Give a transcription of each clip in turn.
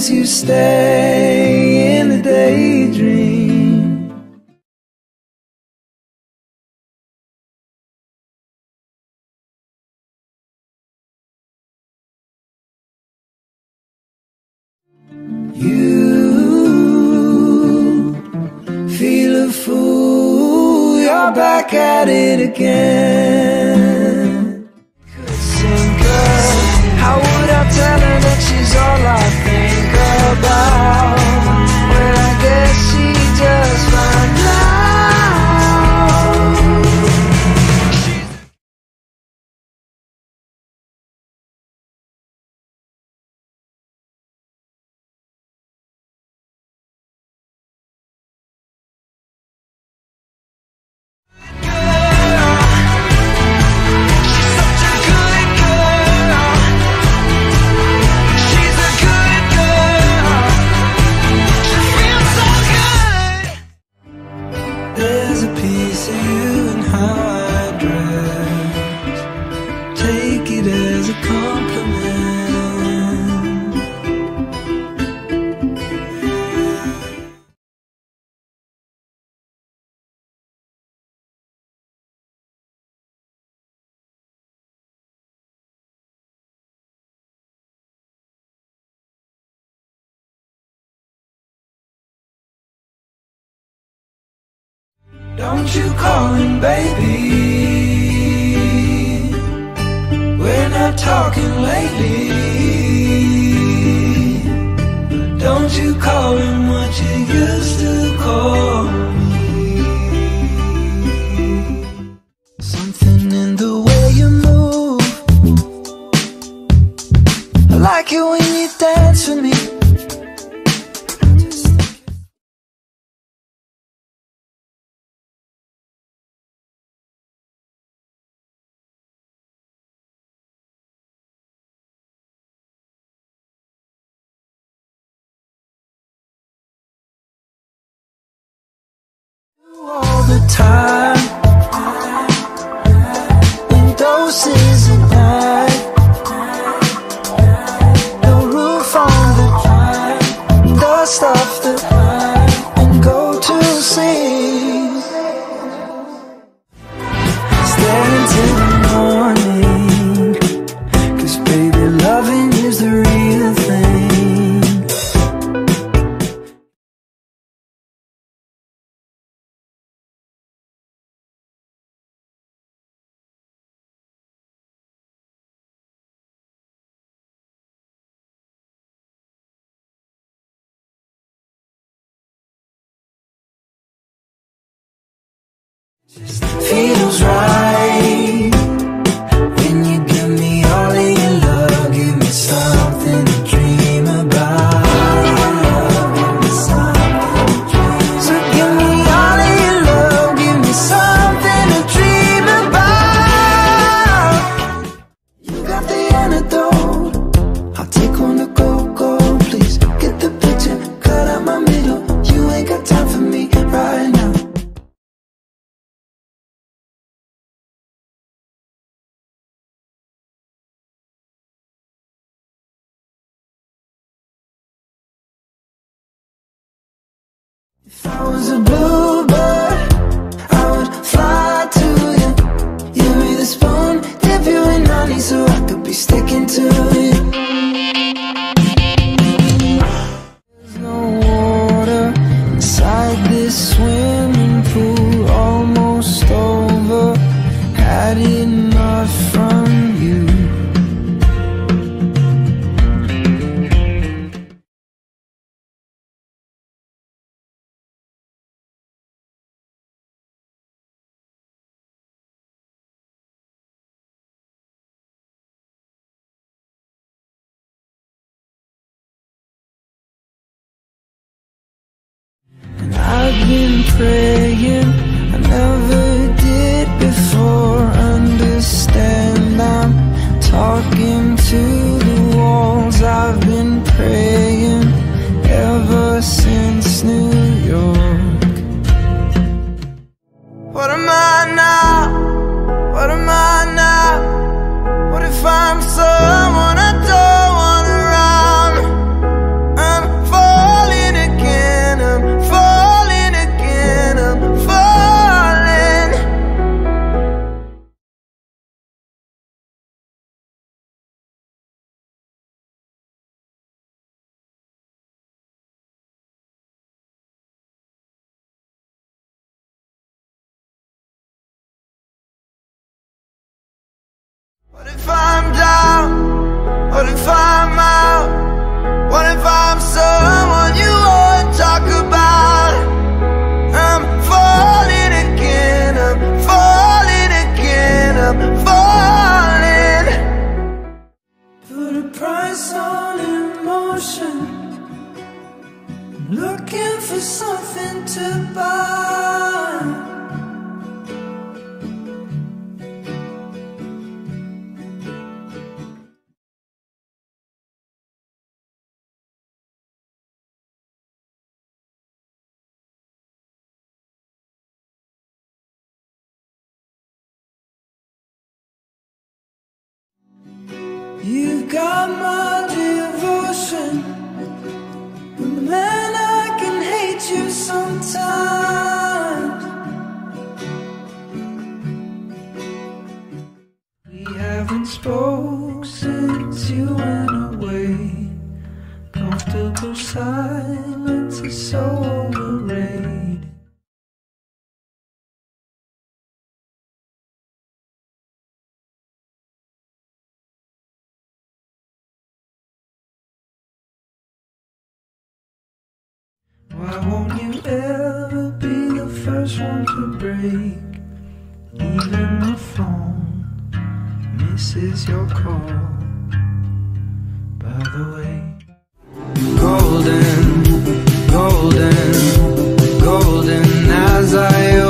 as you stay in the daydream. You feel a fool, you're back at it again. Don't you call him baby. We're not talking lately. Don't you call him stuff that To burn. You've got my stroke since you went away. Comfortable silence is so overrated. Why won't you ever be the first one to break? Even the phone. This is your call. By the way, golden, golden, golden as I.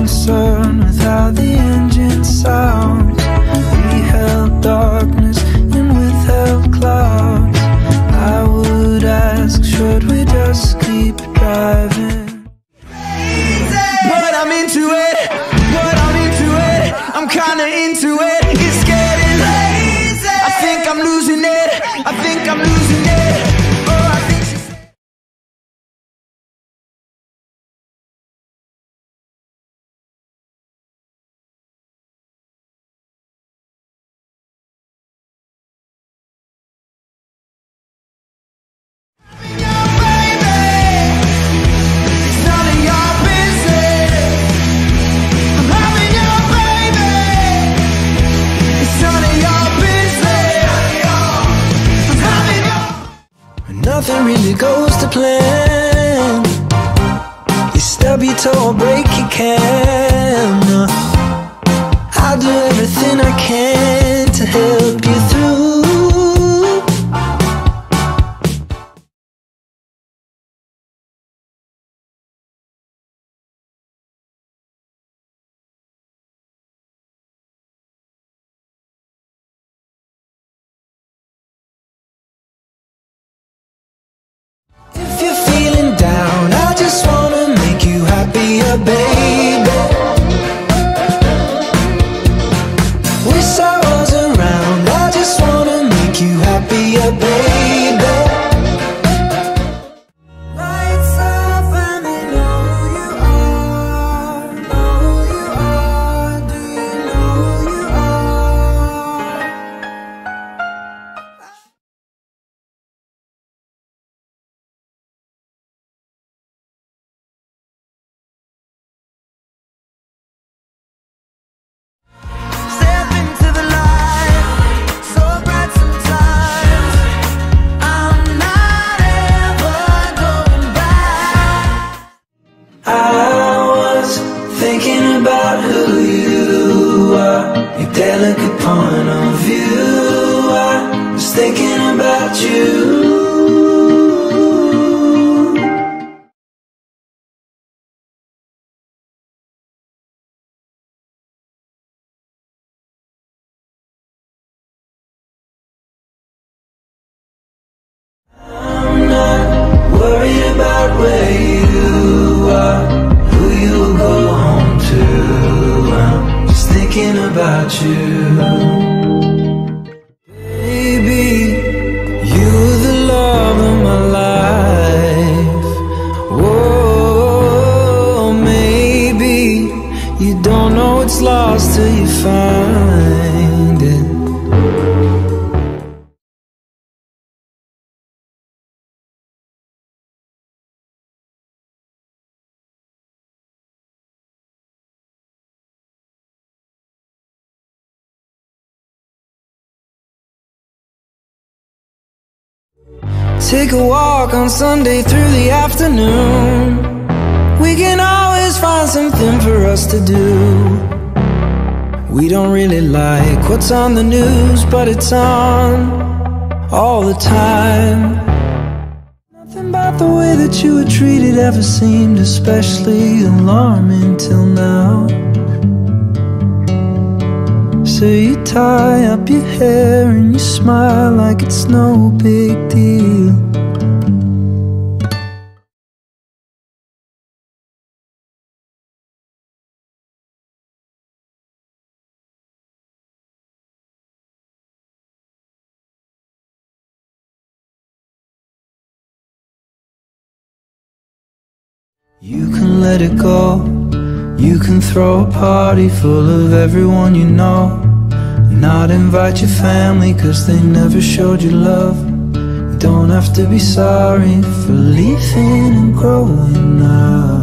concerned without the engine sound. goes to plan. You stub your toe break your can. Take a walk on Sunday through the afternoon. We can always find something for us to do. We don't really like what's on the news, but it's on all the time. Nothing about the way that you were treated ever seemed especially alarming So you tie up your hair and you smile like it's no big deal. You can let it go. You can throw a party full of everyone you know. And not invite your family cause they never showed you love. You don't have to be sorry for leaving and growing up.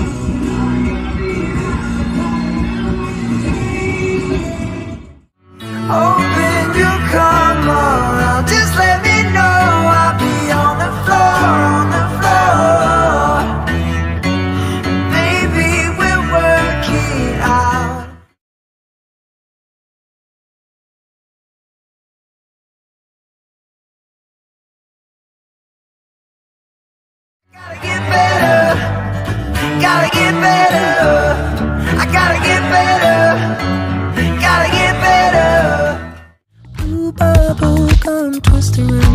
Open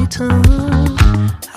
twist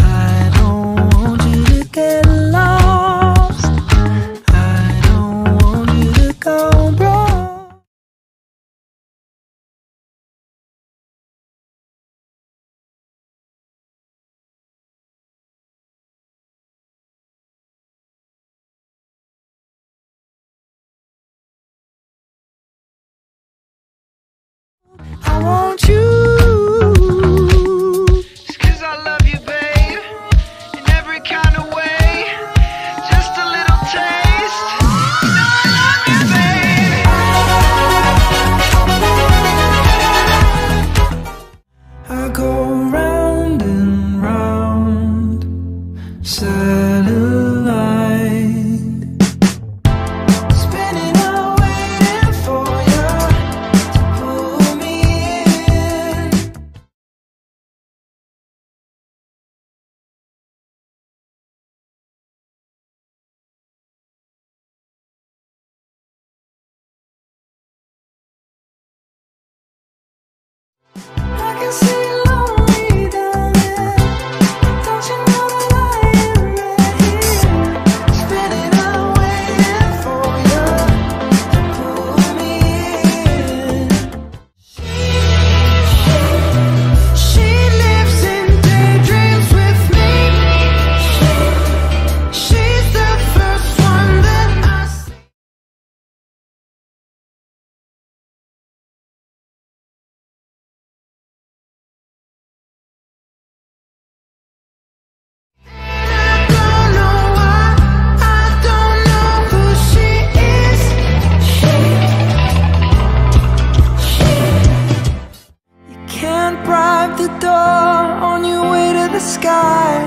can't bribe the door on your way to the sky.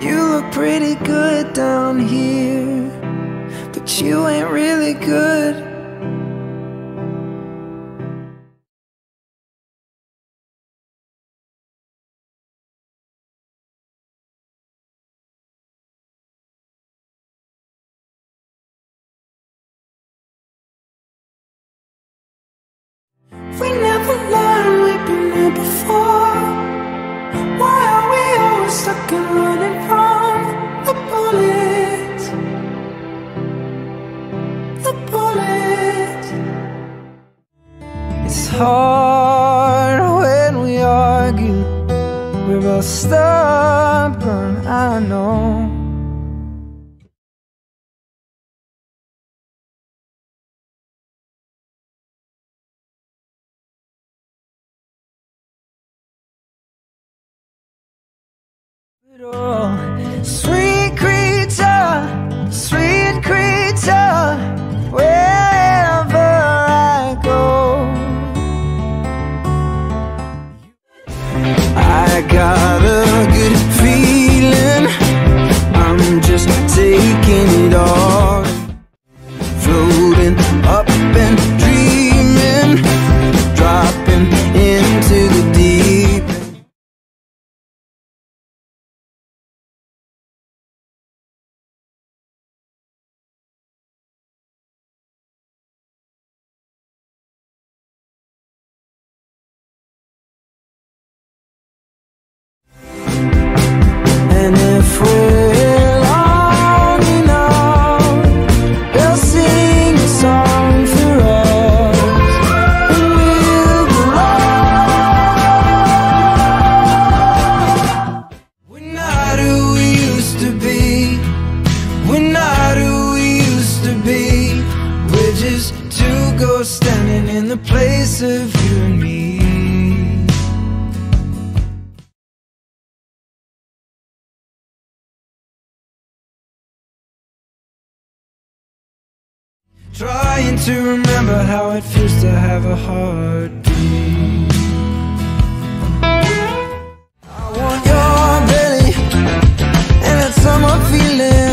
You look pretty good down here, but you ain't really good. the bullet. It's hard when we argue. We're both stuck. to remember how it feels to have a heartbeat. I want your belly And that summer feeling.